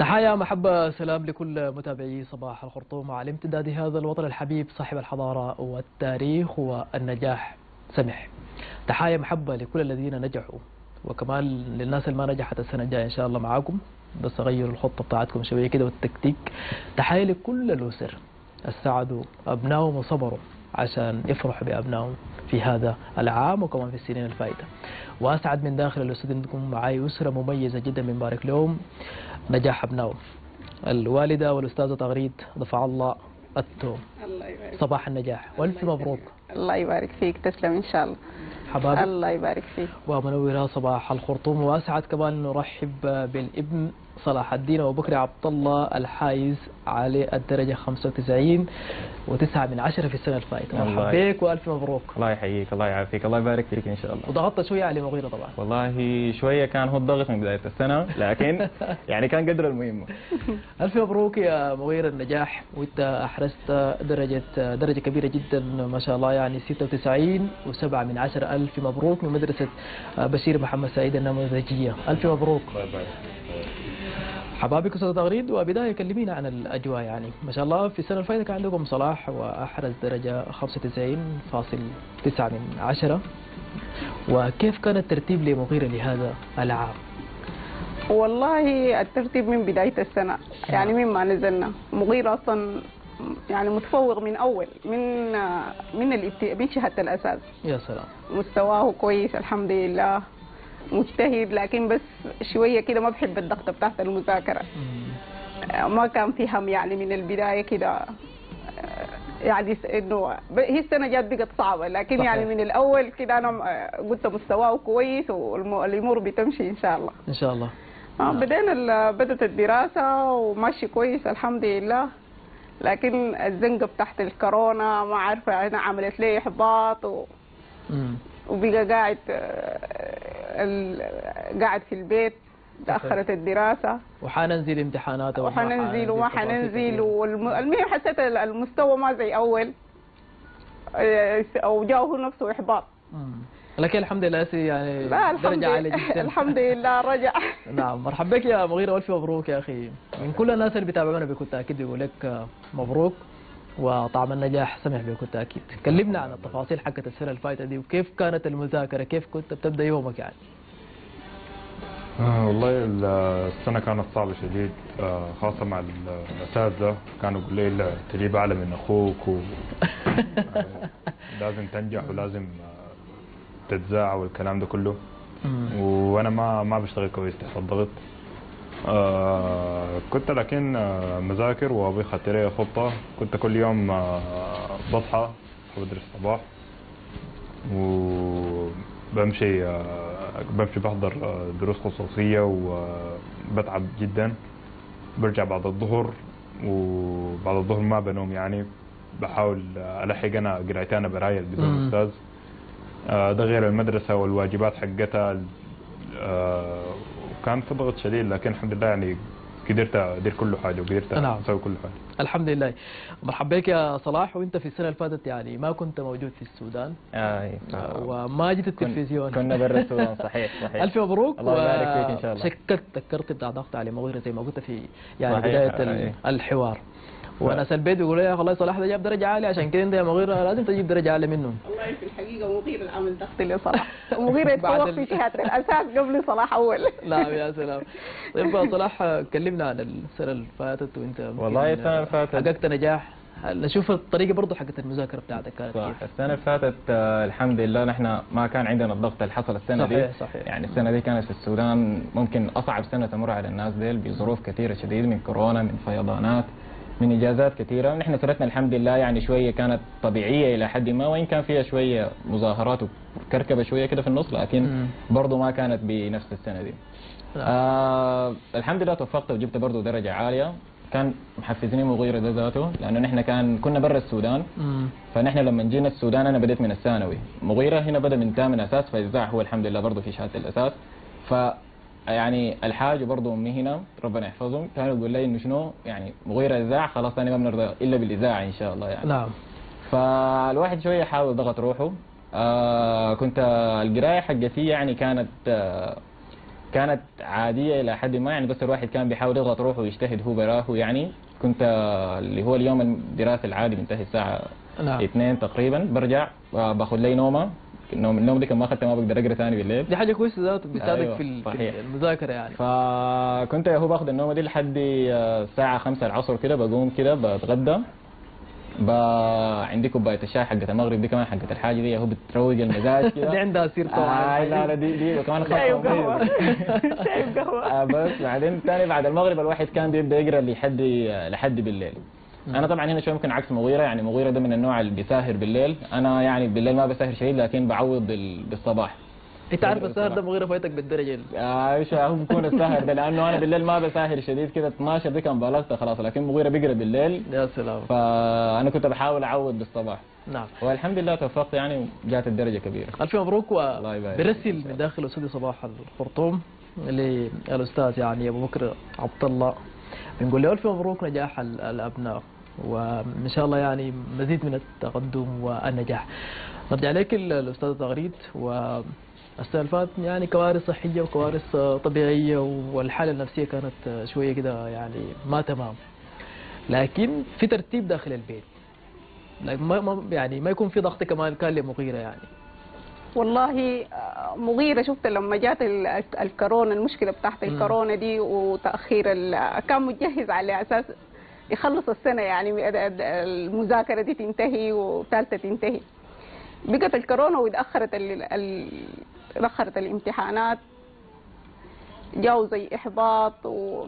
تحايا محبة سلام لكل متابعي صباح الخرطوم على امتداد هذا الوطن الحبيب صاحب الحضارة والتاريخ والنجاح. سمح. تحايا محبة لكل الذين نجحوا. وكمان للناس اللي ما نجحت السنة الجاية إن شاء الله معاكم. بس غيروا الخطة بتاعتكم شوية كده والتكتيك. تحايا لكل الأسر. السعدوا أبنائهم وصبروا عشان يفرحوا بأبنائهم في هذا العام وكمان في السنين الفائتة. وأسعد من داخل الاستوديو أنكم معي أسرة مميزة جدا بنبارك لهم. نجاح أبنائهم. الوالدة والأستاذة تغريد دفع الله التوم. الله يبارك صباح النجاح. وألف مبروك. الله يبارك فيك. تسلم إن شاء الله. حبابي. الله يبارك فيك. ومنورة صباح الخرطوم. وأسعد كمان نرحب بالابن صلاح الدين بكر عبد الله الحايز على الدرجة 95 و9 من عشرة في السنة الفائتة. الله مرحبا بك وألف مبروك. الله يحييك الله يعافيك الله يبارك فيك إن شاء الله. وضغطت شوية على مغيرة طبعا. والله شوية كان هو الضغط من بداية السنة لكن يعني كان قدر المهمه ألف مبروك يا مغير النجاح وأنت أحرزت درجة درجة كبيرة جدا ما شاء الله يعني 96 و7 من عشرة. ألف مبروك من مدرسة بشير محمد سعيد النموذجية. ألف مبروك. الله يبارك. حبابك أستاذ تغريد وبداية كلمينا عن الأجواء. يعني ما شاء الله في السنة الفائتة كان عندكم صلاح وأحرز درجة 95.9 من عشرة. وكيف كان الترتيب لمغيرة لهذا العام؟ والله الترتيب من بداية السنة. يعني مما نزلنا. مغير أصلا يعني متفوق من أول من من من شهادة الأساس. يا سلام. مستواه كويس الحمد لله. مجتهد لكن بس شوية كده ما بحب الضغط بتاعت المذاكرة. ما كان في هم يعني من البداية كده يعني س- إنه هي السنة جات بقت صعبة لكن صحيح. يعني من الأول كده أنا قلت مستواه كويس والامور بتمشي إن شاء الله إن شاء الله آه، نعم. بدينا بدت الدراسة وماشي كويس الحمد لله لكن الزنقة بتاعت الكورونا ما عارفة أنا عملت لي إحباط و... وبقى قاعد آه،. قاعد في البيت تأخرت الدراسة. وحننزل امتحانات وحننزل وما تفاصيل حننزل كتير. والمهم حسيت المستوى ما زي أول. آه، أو جاءه نفسه إحباط. لكن الحمد لله سي يعني لا الحمد لله جدا. الحمد لله رجع. نعم مرحبا بك يا مغيرة والف مبروك يا أخي. من كل الناس اللي بيتابعونا بكل تأكيد بيقول لك مبروك. وطعم النجاح سمح بكل تأكيد كلمنا عن التفاصيل حقت السنة الفايتة دي وكيف كانت المذاكرة؟ كيف كنت بتبدأ يومك يعني؟ آه والله ال- السنة كانت صعبة شديد آه خاصة مع ال- الأساتذة كانوا يقولوا لي تجيب أعلى من أخوك و آه، لازم تنجح ولازم آه، تتذاع والكلام ده كله. وأنا ما ما بشتغل كويس تحت الضغط. آه كنت لكن آه مذاكر خدت لي خطة. كنت كل يوم آه بصحى بدرس الصباح وبمشي بمشي بحضر دروس خصوصية وبتعب جدا. برجع بعد الظهر وبعد الظهر ما بنوم يعني. بحاول ألحق أنا قرايتي أنا برايل بدون. أستاذ. ده غير المدرسة والواجبات حقتها آه، وكان في ضغط شديد لكن الحمد لله يعني قدرت أدير كل حاجة وقدرت نعم. أسوي كل حاجة. الحمد لله. مرحبا بك يا صلاح. وأنت في السنة اللي فاتت يعني ما كنت موجود في السودان. آه وما جيت التلفزيون. كنا برا السودان صحيح صحيح. ألف مبروك. الله يبارك فيك إن شاء الله. شكلت تذكرت بتاع ضغط على مغيرة زي ما قلت في يعني صحيح، بداية ال- أي. الحوار. وناس البيت بيقولوا يا أخي والله صلاح ده جاب درجة عالية عشان كده انت يا مغيرة لازم تجيب درجة أعلى منه. والله في الحقيقة مغير العمل ضغط لي صلاح. مغير بعد يتفوق في شهاده الأساس قبل صلاح أول. نعم يا سلام. طيب صلاح كلمنا عن السنة اللي فاتت وانت والله السنة اللي فاتت- حققت نجاح. نشوف الطريقة برضه حقت المذاكرة بتاعتك كانت صح. كيف؟ السنة اللي فاتت آه، الحمد لله نحن ما كان عندنا الضغط اللي حصل السنة صحيح، دي صحيح. يعني السنة دي كانت في السودان. ممكن أصعب سنة تمر على الناس ديل بظروف كثيرة شديد من كورونا من فيضانات. من إجازات كثيرة نحن سنتنا الحمد لله يعني شوية كانت طبيعية إلى حد ما وإن كان فيها شوية مظاهرات وكركبة شوية كده في النص لكن مم. برضو ما كانت بنفس السنة دي. آه الحمد لله توفقت وجبت برضو درجة عالية كان محفزني مغيرة ده ذاته لأنه نحن كان كنا برا السودان. فنحن لما جينا السودان أنا بديت من الثانوي مغيرة هنا بدأ من ثامن أساس فاذاع هو الحمد لله برضه في شهادة الأساس ف يعني الحاج وبرضه أمي هنا ربنا يحفظهم كانوا يقول لي إنه شنو؟ يعني مغيره اذاعه خلاص أنا ما بنرضى إلا بالإذاعة إن شاء الله يعني. نعم. فالواحد شوية حاول ضغط روحه. آه كنت القراية حقتي يعني كانت آه كانت عادية إلى حد ما. يعني بس الواحد كان بيحاول يضغط روحه ويجتهد هو براه. يعني كنت آه، اللي هو اليوم الدراسي العادي بينتهي الساعة نعم. 2 تقريبا. برجع آه، باخذ لي نومة. النوم النوم دي كان ما اخذتها ما بقدر أقرأ ثاني بالليل. دي حاجة كويسة ذاته أيوة، في ال- في صحيح. المذاكرة يعني. فكنت هو باخذ النومه دي لحد آه، الساعة 5 العصر كده بقوم كده بتغدى. ب... عندي كوباية الشاي حقت المغرب دي كمان حقت الحاجة دي هو بتروق المزاج كده. دي عندها سير آه طبعا لا لا دي دي وكمان شاي وقهوة. شاي وقهوة. آه بس بعدين ثاني بعد المغرب الواحد كان بيبدأ يقرأ لحد لحد بالليل. أنا طبعا هنا شوي ممكن عكس مغيرة يعني مغيرة ده من النوع اللي بيساهر بالليل. أنا يعني بالليل ما بساهر شديد لكن بعوض بال- بالصباح. أنت عارف السهر ده مغيرة فايتك بالدرجة ال- آه إيش هو بيكون السهر ده؟ لأنه أنا بالليل ما بساهر شديد كده 12 دي كان بلغت خلاص لكن مغيرة بيقرأ بالليل. يا سلام. فأنا كنت بحاول أعوض بالصباح. نعم. والحمد لله توفقت يعني وجات الدرجة كبيرة. ألف مبروك الله يبارك وبرسل. من داخل أستوديو صباح الخرطوم للأستاذ يعني أبو بكر عبد الله. بنقول له ألف مبروك نجاح ال- الأبناء. وإن شاء الله يعني مزيد من التقدم والنجاح. نرجع لك ال- الأستاذ تغريد. و فاتت يعني كوارث صحية وكوارث طبيعية والحالة النفسية كانت شوية كده يعني ما تمام. لكن في ترتيب داخل البيت. ما- يعني ما يكون في ضغط كمان كان لمغيرة يعني. والله مغيرة شفت لما جات ال- الكورونا المشكلة بتاعت. الكورونا دي وتأخير ال- كان متجهز على أساس يخلص السنة يعني المذاكرة دي تنتهي وثالثة تنتهي بقت الكورونا. ال... تأخرت الامتحانات جاوا زي إحباط و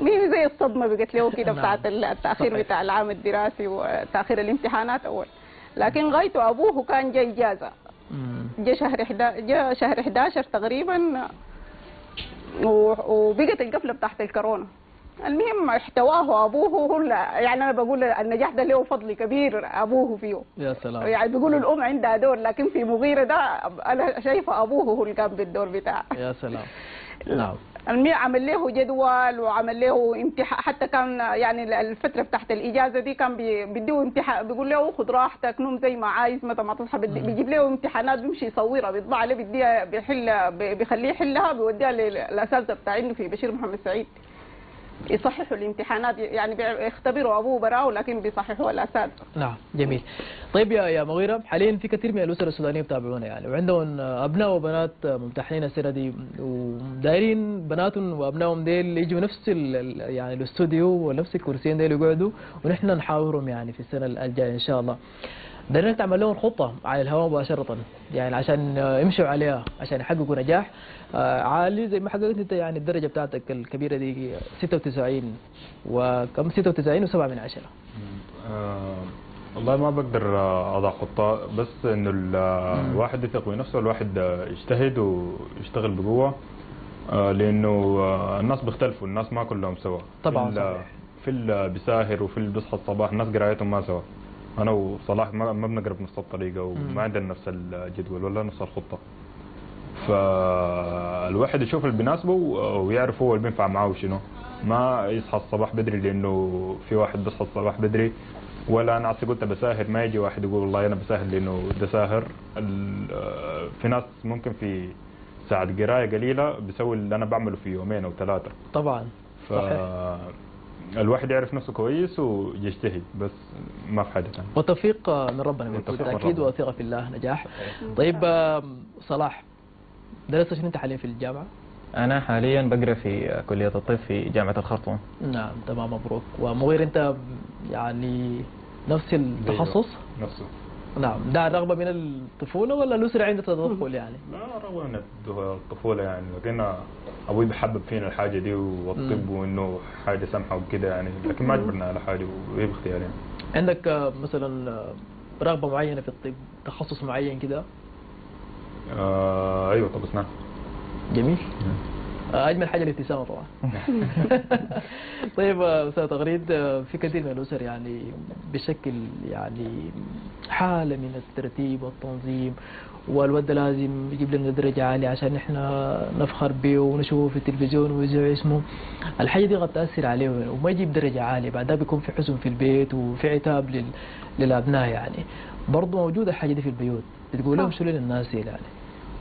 مين زي الصدمة بقت له كده نعم. بتاعت التأخير صحيح. بتاع العام الدراسي وتأخير الامتحانات أول لكن غايته أبوه كان جاي إجازة مم. جاء شهر 11 جاء شهر 11 تقريبا وبقت القفلة بتاعت الكورونا. المهم احتواه أبوه هو يعني أنا بقول النجاح ده له فضل كبير أبوه فيه. يا سلام. يعني بيقولوا الأم عندها دور لكن في مغيرة ده أنا شايفة أبوه هو اللي قام بالدور بتاعه. يا سلام. نعم. المي عمل له جدول وعمل له امتحان حتى كان يعني الفترة بتاعت الإجازة دي كان بي- بيديه امتحان بيقول له خد راحتك نوم زي ما عايز متى ما تصحى بيجيب له امتحانات بيمشي يصورها بيطبع له بيديها بيحل بي- بيخليه يحلها بيوديها للأساتذة بتاعينه في بشير محمد سعيد. يصححوا الامتحانات يعني بيختبروا أبوه براه لكن بيصححوا الاساتذه نعم جميل. طيب يا يا مغيرة حاليا في كثير من الأسر السودانية بتابعونا يعني وعندهم أبناء وبنات ممتحنين السنة دي ودايرين بناتهم وأبنائهم ديل يجوا نفس يعني الاستوديو ونفس الكرسيين ديل يقعدوا ونحن نحاورهم يعني في السنة الجاية إن شاء الله. دايرين تعمل لهم خطة على الهواء مباشرة. يعني عشان يمشوا عليها عشان يحققوا نجاح. آه، عالي زي ما حققت أنت يعني الدرجة بتاعتك الكبيرة دي 96 وكم؟ 96 و7 من عشرة. آه، والله ما بقدر آه، أضع خطة بس إنه ال- الواحد يثق بنفسه الواحد يجتهد ويشتغل بقوة. لأنه الناس بيختلفوا الناس ما كلهم سوا. طبعاً،. في اللي بيساهر وفي اللي بيصحى الصباح الناس قرايتهم ما سوا. أنا وصلاح ما ما بنقرا بنفس الطريقة. وما عندنا نفس الجدول ولا نفس الخطة. فالواحد يشوف اللي بيناسبه ويعرف هو اللي بينفع معاه شنو ما يصحى الصباح بدري لأنه في واحد بيصحى الصباح بدري ولا أنا عسى قلت بساهر ما يجي واحد يقول والله أنا بساهر لأنه ده ساهر. في ناس ممكن في ساعة قراية قليلة بيسوي اللي أنا بعمله في يومين أو ثلاثة. طبعا. صحيح. الواحد يعرف نفسه كويس ويجتهد بس ما في والتوفيق من ربنا والتوفيق من بالتأكيد ربنا. وثقة في الله نجاح طيب صلاح درست شنو أنت حاليا في الجامعة؟ أنا حاليا بقرأ في كلية الطب في جامعة الخرطوم نعم تمام مبروك ومغير أنت يعني نفس التخصص؟ نفسه نعم. ده رغبة من الطفولة ولا الأسرة عندها تدخل يعني؟ لا رغم من الطفولة يعني. لكن أبوي بحبب فينا الحاجة دي والطب وإنه حاجة سمحة وكده يعني. لكن ما أجبرنا على حاجة وهي باختيار يعني عندك مثلا رغبة معينة في الطب تخصص معين كده؟ آه أيوة طب اسنان جميل. آه، أجمل حاجة الابتسامة طبعا. طيب آه، أستاذ تغريد آه، في كثير من الأسر يعني بشكل يعني حالة من الترتيب والتنظيم والولد لازم يجيب لنا درجة عالية عشان إحنا نفخر به ونشوفه في التلفزيون ويذيع اسمه. الحاجة دي قد تأثر عليه وما يجيب درجة عالية بعدها بيكون في حزن في البيت وفي عتاب لل... للأبناء يعني. برضه موجودة الحاجة دي في البيوت بتقول لهم صح. شو للناس يعني؟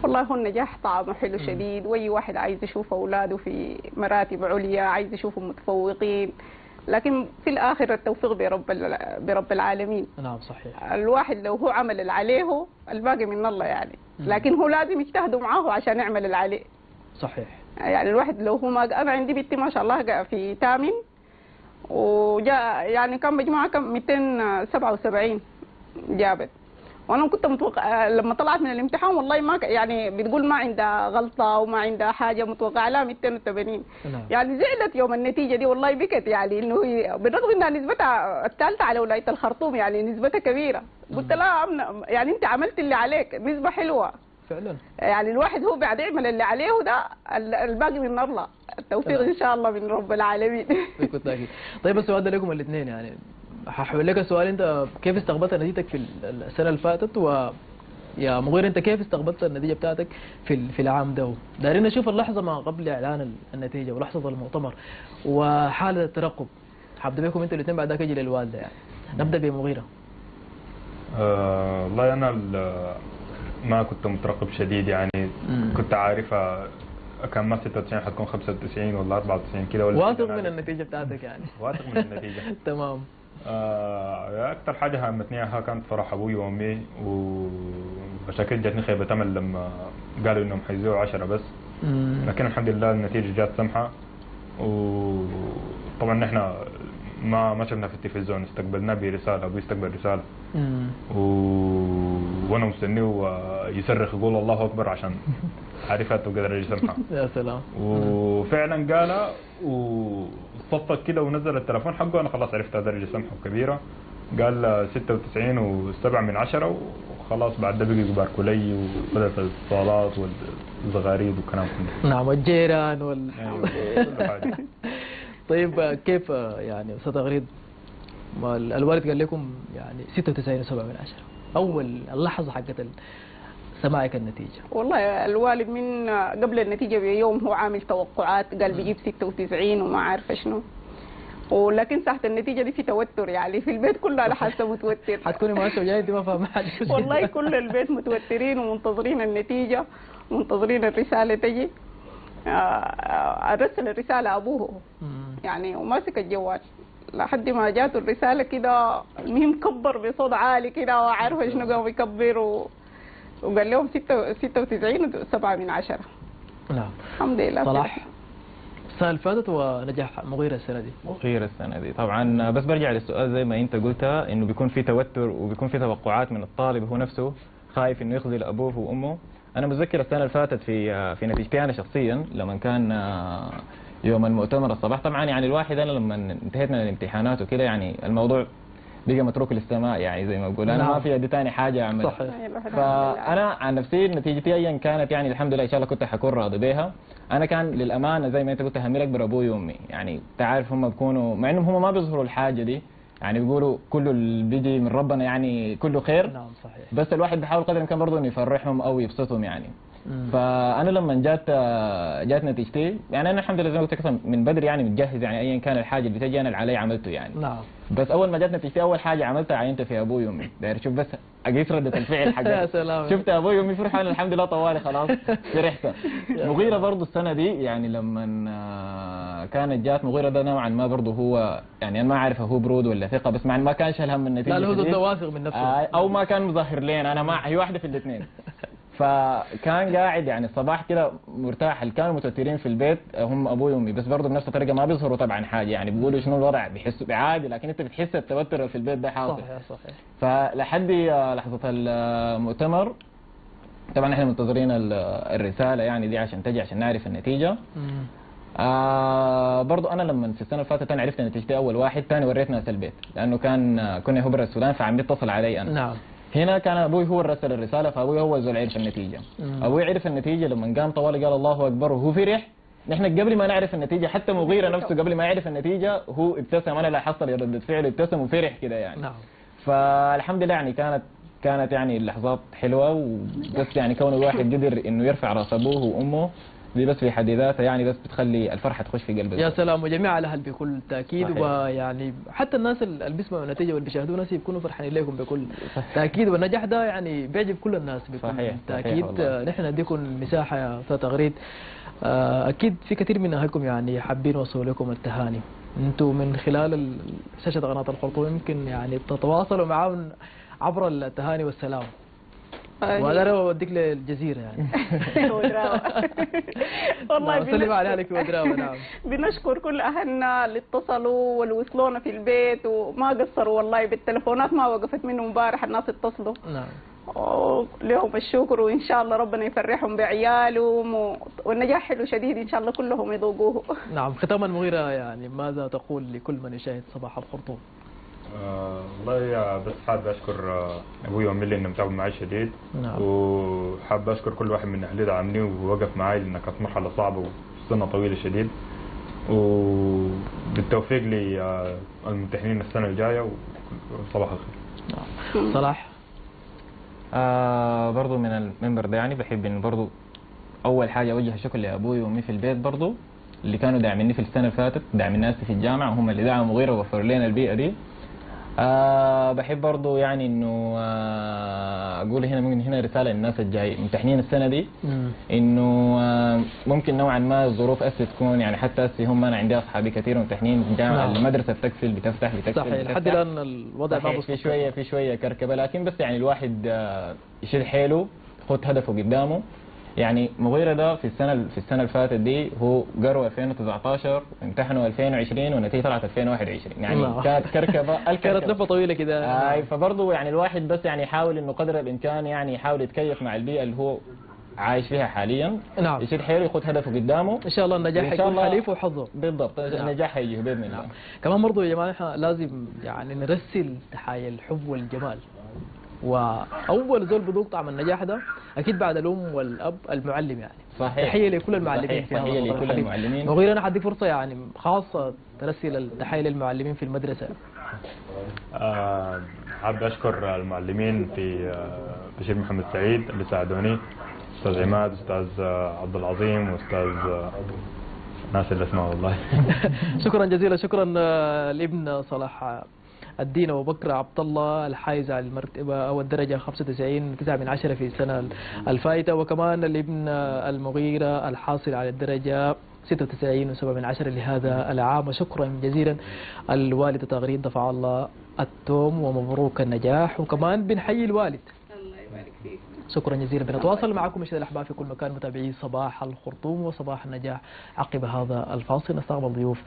والله هو النجاح طعمه حلو شديد وأي واحد عايز يشوف أولاده في مراتب عليا عايز يشوفهم متفوقين لكن في الآخر التوفيق برب برب العالمين. نعم صحيح. الواحد لو هو عمل اللي عليه الباقي من الله يعني. لكن هو لازم يجتهدوا معاه عشان يعمل اللي عليه. صحيح. يعني الواحد لو هو ما أنا عندي بنتي ما شاء الله في تامن وجاء يعني كان مجموعة كم؟ 277 جابت. وأنا كنت متوقع لما طلعت من الامتحان والله ما يعني بتقول ما عندها غلطة وما عندها حاجة متوقع لها 280 نعم. يعني زعلت يوم النتيجة دي والله بكت يعني إنه هي بالرغم انها نسبتها الثالثه على ولاية الخرطوم يعني نسبتها كبيرة. قلت لها أمن- يعني أنت عملت اللي عليك نسبة حلوة. فعلا. يعني الواحد هو بعد يعمل اللي عليه ده ال- الباقي من الله. التوفيق نعم. إن شاء الله من رب العالمين. طيب السؤال ده لكم الاثنين يعني هحول لك السؤال انت كيف استقبلت نتيجتك في السنة اللي فاتت؟ و يا مغير انت كيف استقبلت النتيجة بتاعتك في في العام ده؟ دايرين نشوف اللحظة ما قبل إعلان ال- النتيجة ولحظة المؤتمر وحالة الترقب. حابدا بكم أنتوا الاثنين بعد ذاك أجي للوالده يعني. نبدأ بمغيرة. آه، والله أنا ال- ما كنت مترقب شديد يعني. مم. كنت عارفها كان ما 96 حتكون 95 ولا 94 كده. ولا واثق. من النتيجة بتاعتك يعني. واثق من النتيجة. تمام. آه، أكثر حاجة همتني إياها كانت فرح أبوي وأمي وبشكل جاتني خيبة أمل لما قالوا إنهم حيزوروا عشرة بس. لكن الحمد لله النتيجة جات سمحة وطبعا نحن ما ما شفنا في التلفزيون استقبلناه استقبل رسالة. مم. و... وأنا مستنيه يصرخ يقول الله أكبر عشان عرفت وقدر يسمحها يا سلام. وفعلا قالها وصفق كده ونزل التليفون حقه أنا خلاص عرفت درجه سمحه كبيرة. قال 96 و7 من عشرة وخلاص بعد ده بقي يباركوا لي وبدأت الاتصالات والزغاريد والكلام كله نعم والجيران وال حاجة. طيب كيف يعني أستاذ غريب؟ الوالد قال لكم يعني 96 و7 من عشرة. أول اللحظة حقت سماعك النتيجة. والله الوالد من قبل النتيجة بيوم هو عامل توقعات قال بيجيب 96 وما عارفة شنو. ولكن ساعة النتيجة دي في توتر يعني في البيت كله أنا حاسة متوتر. حتكوني ماشيه وجايه انت ما حاجة. والله كل البيت متوترين ومنتظرين النتيجة ومنتظرين الرسالة تجي. آه، آه، أرسل الرسالة أبوه. مم. يعني وماسك الجوال. لحد ما جاته الرسالة كده المهم كبر بصوت عالي كده وعارفة شنو قام يكبر و... وقال لهم ستة ستة وتسعين وسبعة من عشرة. نعم. الحمد لله. صلاح السنة اللي فاتت ونجاح مغيره السنة دي. خير السنة دي طبعا. بس برجع للسؤال زي ما أنت قلتها إنه بيكون في توتر وبيكون في توقعات من الطالب هو نفسه خايف إنه يخذل أبوه وأمه. أنا متذكر السنة اللي فاتت في في نتيجتي أنا شخصيا لما كان آه، يوم المؤتمر الصباح. طبعا يعني الواحد أنا لما انتهيت من الامتحانات وكده يعني الموضوع بقى متروك للسماء يعني زي ما بقول أنا نعم. ما في عندي تاني حاجة أعملها. صحيح. فأنا عن نفسي نتيجتي ايا كانت يعني الحمد لله إن شاء الله كنت حكون راضي بها أنا كان للأمانة زي ما أنت قلت همي اكبر أبوي وأمي. يعني تعرف هم بيكونوا مع إنهم هم ما بيظهروا الحاجة دي. يعني بيقولوا كله اللي بيجي من ربنا يعني كله خير نعم صحيح بس الواحد بيحاول قدر الإمكان برضه إنه يفرحهم أو يبسطهم يعني. فأنا لما جات جات نتيجتي يعني أنا الحمد لله زي ما قلت لك من بدري يعني متجهز يعني ايا كان الحاجة اللي بتجي أنا اللي علي عملته يعني. نعم. بس أول ما جات نتيجتي أول حاجة عملتها عينت في أبوي وأمي. داير شوف بس أقيس ردة الفعل يا حقها سلام. شفت أبوي وأمي فرحوا أنا الحمد لله طوالي خلاص فرحت مغيرة برضه السنة دي يعني لما آه، كانت جات مغيرة ده نوعا ما برضه هو يعني أنا ما عارف هو برود ولا ثقة بس ما كان شايل هم النتيجة لا. ضد واثق من نفسه. آه، أو ما كان مظهر لين أنا ما هي واحدة في الاثنين. فكان قاعد يعني الصباح كده مرتاح. اللي كانوا متوترين في البيت؟ هم أبوي وأمي بس برضه بنفس الطريقة ما بيظهروا طبعا حاجة. يعني بيقولوا شنو الوضع؟ بيحسوا عادي لكن أنت بتحس التوتر في البيت ده حاصل. صحيح صحيح. فلحد لحظة المؤتمر طبعا إحنا منتظرين ال- الرسالة يعني دي عشان تجي عشان نعرف النتيجة. مم. آه برضو أنا لما في السنة اللي فاتت أنا عرفت نتيجتي أول واحد ثاني وريت ناس البيت. لأنه كان كنا هبر السودان فعم يتصل علي أنا. نعم. هنا كان أبوي هو اللي رسل الرسالة فأبوي هو اللي عرف النتيجة. مم. أبوي عرف النتيجة لما قام طوالي قال الله أكبر وهو فرح. نحن قبل ما نعرف النتيجة حتى مغيرة نفسه قبل ما يعرف النتيجة هو ابتسم. أنا لاحظت ردة فعله ابتسم وفرح كده يعني. نعم. فالحمد لله يعني كانت كانت يعني اللحظات حلوة وبس يعني كون الواحد قدر إنه يرفع رأس أبوه وأمه دي بس في حد ذاتها يعني بس بتخلي الفرحة تخش في قلب يا. سلام وجميع الأهل بكل تأكيد صحيح. ويعني حتى الناس اللي بيسمعوا النتيجه واللي بيشاهدونا بيكونوا فرحانين لكم بكل تأكيد والنجاح ده يعني بيعجب كل الناس بكل صحيح، صحيح تأكيد. آه، نحن نديكم مساحة يا أستاذ تغريد آه، أكيد في كثير من أهلكم يعني حابين يوصلوا لكم التهاني أنتم من خلال ال- شاشة قناة الخرطوم يمكن يعني تتواصلوا معاهم عبر التهاني والسلام وهذا أنا اوديك للجزيرة يعني. والله نعم، سلم على اهلك ودراوة نعم. بنشكر كل أهلنا اللي اتصلوا واللي وصلونا في البيت وما قصروا والله بالتلفونات ما وقفت منهم امبارح الناس اتصلوا. نعم. لهم الشكر وإن شاء الله ربنا يفرحهم بعيالهم و... والنجاح حلو شديد إن شاء الله كلهم يذوقوه. نعم ختاما مغيرة يعني ماذا تقول لكل من يشاهد صباح الخرطوم؟ آه، والله يا بس حابب أشكر آه، أبوي وأمي اللي تعبوا معي شديد. نعم. وحابب أشكر كل واحد من أهلي دعمني ووقف معي لأن كانت مرحله صعبه وسنة طويلة شديد. وبالتوفيق للممتحنين السنة الجاية وصباح الخير. صلاح آه برضو من المنبر ده يعني بحب إن برضو أول حاجة أوجه شكر لأبوي وأمي في البيت برضو اللي كانوا داعميني في السنة اللي فاتت داعمين ناس في الجامعة هم اللي دعموا مغيره ووفروا لنا البيئة دي. آه بحب برضو يعني إنه آه أقول هنا ممكن هنا رسالة للناس الجاي ممتحنين السنة دي. إنه آه، ممكن نوعا ما الظروف أسي تكون يعني حتى أسي هم أنا عندي أصحابي كثير ممتحنين في الجامعة نعم. المدرسة بتقفل بتفتح بتقفل صحيح لحد. الآن الوضع ما في. شوية في شوية كركبة لكن بس يعني الواحد آه، يشيل حيله يخط هدفه قدامه يعني مغيرة ده في السنة في السنة اللي فاتت دي هو قروا 2019 امتحنوا 2020 والنتيجة طلعت 2021 يعني. كانت كركبة كانت لفة طويلة كده. آي فبرضه يعني الواحد بس يعني يحاول إنه قدر الإمكان يعني يحاول يتكيف مع البيئة اللي هو عايش فيها حاليا. نعم. يشيل حيله يخط هدفه قدامه. إن شاء الله النجاح يكون حليف وحظه. بالضبط نعم. النجاح هيجي بإذن الله. نعم. كمان برضو يا جماعة إحنا لازم يعني نرسل تحايا الحب والجمال. وأول زول بذوق طعم النجاح ده أكيد بعد الأم والأب المعلم يعني. صحيح. تحية لكل المعلمين صحيح الوطن لكل. المعلمين. مغير أنا حديك فرصة يعني خاصة ترسل التحية للمعلمين في المدرسة. آه، حابب أشكر المعلمين في آه، بشير محمد سعيد اللي ساعدوني أستاذ عماد أستاذ آه، عبد العظيم وأستاذ آه، ناس الأسماء والله. شكرا جزيلا شكرا آه، لابن صلاح. الدين أبو بكر عبد الله الحائز على المرتبة أو الدرجة 95 9 من 10 في السنة الفائتة. وكمان الابن المغيرة الحاصل على الدرجة 96 و7 من 10 لهذا العام. وشكرا جزيلا الوالده تغريد دفع الله التوم ومبروك النجاح. وكمان بنحيي الوالد. الله يبارك فيك. شكرا جزيلا. بنتواصل معكم مشاهدينا الأحباب في كل مكان. متابعي صباح الخرطوم وصباح النجاح عقب هذا الفاصل. نستقبل ضيوف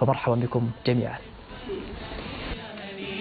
فمرحبا بكم جميعا.